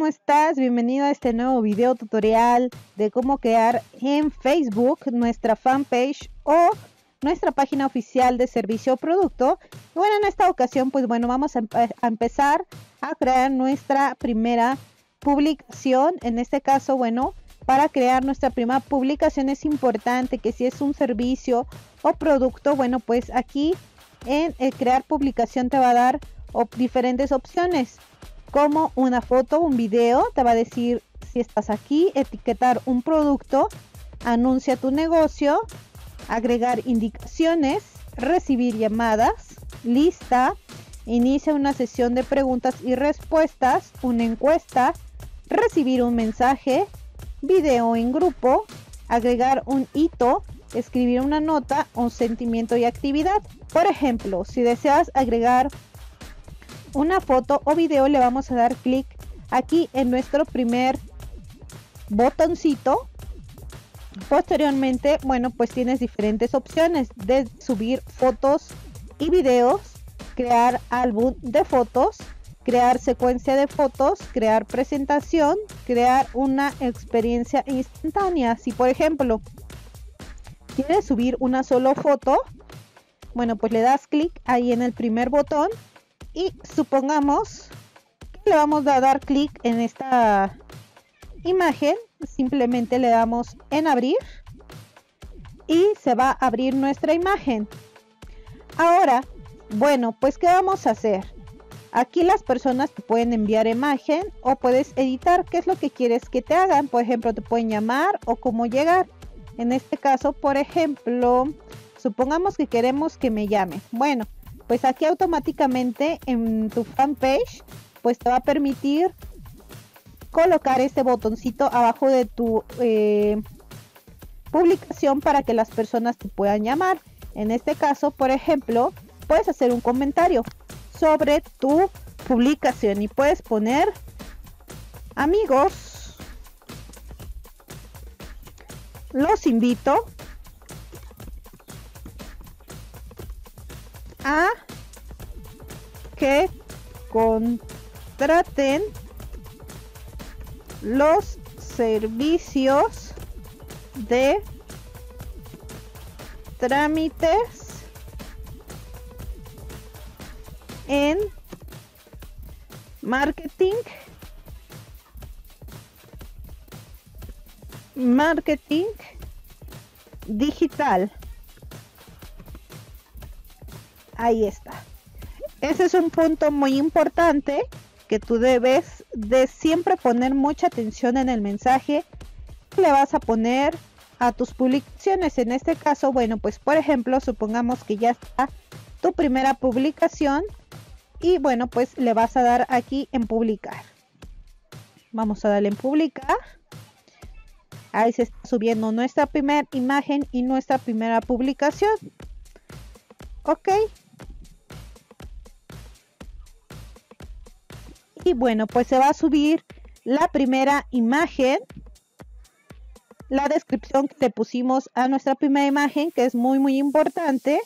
¿cómo estás? Bienvenido a este nuevo video tutorial de cómo crear en Facebook nuestra fanpage o nuestra página oficial de servicio o producto. Bueno, en esta ocasión, pues bueno, vamos a, empezar a crear nuestra primera publicación. En este caso, bueno, para crear nuestra primera publicación es importante que si es un servicio o producto, bueno, pues aquí en el crear publicación te va a dar diferentes opciones como una foto, un video, te va a decir si estás aquí, etiquetar un producto, anuncia tu negocio, agregar indicaciones, recibir llamadas, lista, inicia una sesión de preguntas y respuestas, una encuesta, recibir un mensaje, video en grupo, agregar un hito, escribir una nota, un sentimiento y actividad. Por ejemplo, si deseas agregar una foto o video le vamos a dar clic aquí en nuestro primer botoncito. Posteriormente bueno pues tienes diferentes opciones de subir fotos y videos crear álbum de fotos crear secuencia de fotos crear presentación crear una experiencia instantánea. Si por ejemplo quieres subir una solo foto bueno pues le das clic ahí en el primer botón y supongamos que le vamos a dar clic en esta imagen simplemente le damos en abrir y se va a abrir nuestra imagen. Ahora bueno pues qué vamos a hacer aquí las personas te pueden enviar imagen o puedes editar qué es lo que quieres que te hagan por ejemplo te pueden llamar o cómo llegar. En este caso por ejemplo supongamos que queremos que me llame bueno pues aquí automáticamente en tu fanpage pues te va a permitir colocar este botoncito abajo de tu eh, publicación para que las personas te puedan llamar. En este caso, por ejemplo, puedes hacer un comentario sobre tu publicación y puedes poner amigos. Los invito a que contraten los servicios de trámites en marketing marketing digital ahí está. Ese es un punto muy importante que tú debes de siempre poner mucha atención en el mensaje que le vas a poner a tus publicaciones. En este caso, bueno, pues por ejemplo, supongamos que ya está tu primera publicación y bueno, pues le vas a dar aquí en publicar. Vamos a darle en publicar. Ahí se está subiendo nuestra primera imagen y nuestra primera publicación. Ok, y bueno pues se va a subir la primera imagen la descripción que le pusimos a nuestra primera imagen que es muy muy importante.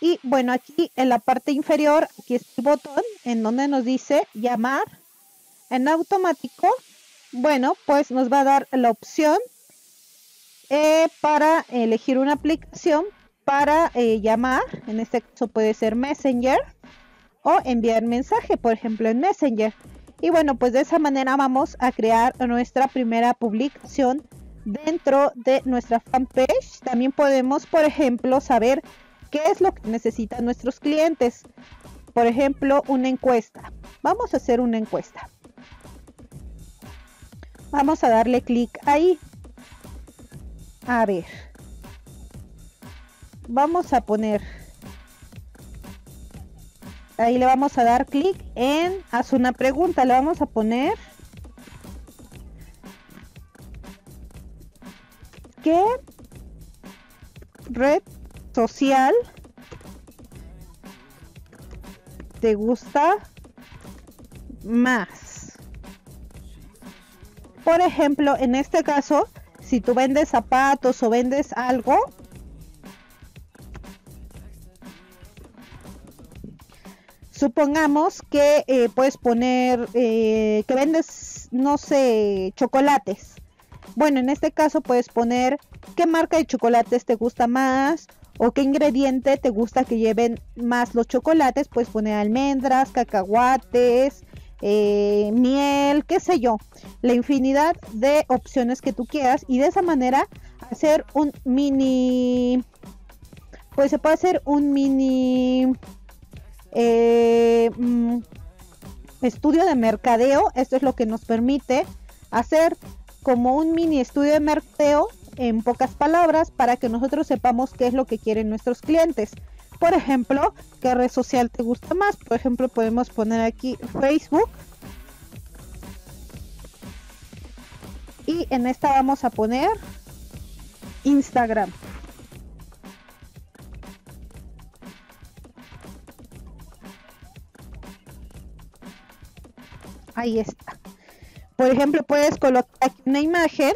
Y bueno aquí en la parte inferior aquí está el botón en donde nos dice llamar. En automático bueno pues nos va a dar la opción eh, para elegir una aplicación para eh, llamar. En este caso puede ser messenger o enviar mensaje, por ejemplo, en Messenger. Y bueno, pues de esa manera vamos a crear nuestra primera publicación dentro de nuestra fanpage. También podemos, por ejemplo, saber qué es lo que necesitan nuestros clientes. Por ejemplo, una encuesta. Vamos a hacer una encuesta. Vamos a darle clic ahí. A ver. Vamos a poner ahí le vamos a dar clic en haz una pregunta. Le vamos a poner ¿qué red social te gusta más por ejemplo en este caso si tú vendes zapatos o vendes algo Supongamos que eh, puedes poner eh, que vendes, no sé, chocolates. Bueno, en este caso puedes poner qué marca de chocolates te gusta más o qué ingrediente te gusta que lleven más los chocolates. Puedes poner almendras, cacahuates, eh, miel, qué sé yo. La infinidad de opciones que tú quieras y de esa manera hacer un mini... Pues se puede hacer un mini eh, mm, estudio de mercadeo. Esto es lo que nos permite hacer como un mini estudio de mercadeo en pocas palabras para que nosotros sepamos qué es lo que quieren nuestros clientes. Por ejemplo, qué red social te gusta más. Por ejemplo, podemos poner aquí Facebook. Y en esta vamos a poner Instagram. Ahí está. Por ejemplo, puedes colocar aquí una imagen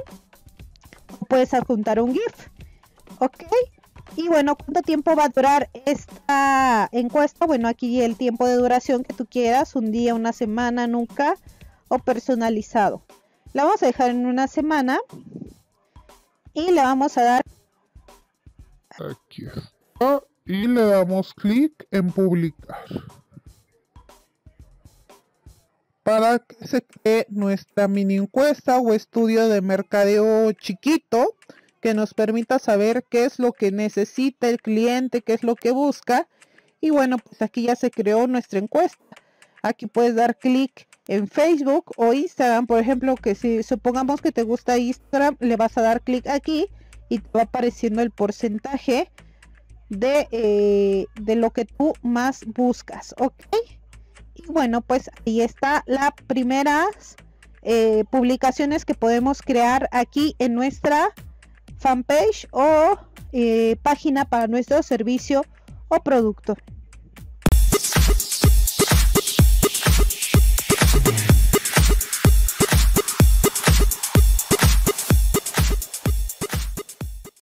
puedes adjuntar un GIF. ¿Ok? Y bueno, ¿cuánto tiempo va a durar esta encuesta? Bueno, aquí el tiempo de duración que tú quieras, un día, una semana, nunca o personalizado. La vamos a dejar en una semana y le vamos a dar aquí está y le damos clic en publicar para que nuestra mini encuesta o estudio de mercadeo chiquito que nos permita saber qué es lo que necesita el cliente, qué es lo que busca. Y bueno, pues aquí ya se creó nuestra encuesta. Aquí puedes dar clic en Facebook o Instagram, por ejemplo, que si supongamos que te gusta Instagram, le vas a dar clic aquí y te va apareciendo el porcentaje de, eh, de lo que tú más buscas, ¿ok? Y bueno, pues ahí está las primeras eh, publicaciones que podemos crear aquí en nuestra fanpage o eh, página para nuestro servicio o producto.